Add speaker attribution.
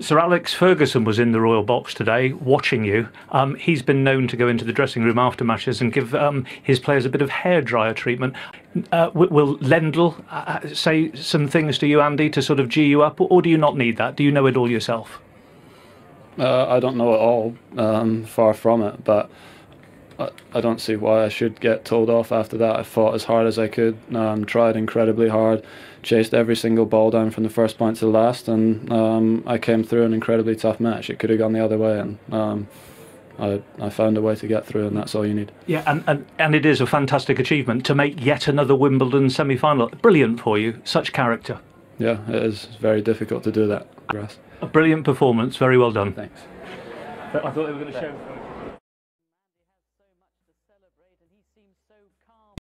Speaker 1: Sir Alex Ferguson was in the Royal Box today watching you. Um, he's been known to go into the dressing room after matches and give um, his players a bit of hairdryer treatment. Uh, will Lendl uh, say some things to you, Andy, to sort of G you up, or do you not need that? Do you know it all yourself?
Speaker 2: Uh, I don't know it all, um, far from it, but I, I, don't see why I should get told off after that. I fought as hard as I could, um, tried incredibly hard, chased every single ball down from the first point to the last, and um, I came through an incredibly tough match. It could have gone the other way, and um, I, I found a way to get through, and that's all you need.
Speaker 1: Yeah, and, and, and it is a fantastic achievement to make yet another Wimbledon semi final. Brilliant for you, such character.
Speaker 2: Yeah, it is very difficult to do that.
Speaker 1: A brilliant performance, very well done.
Speaker 2: Thanks.
Speaker 1: I thought they were going to show seems so calm.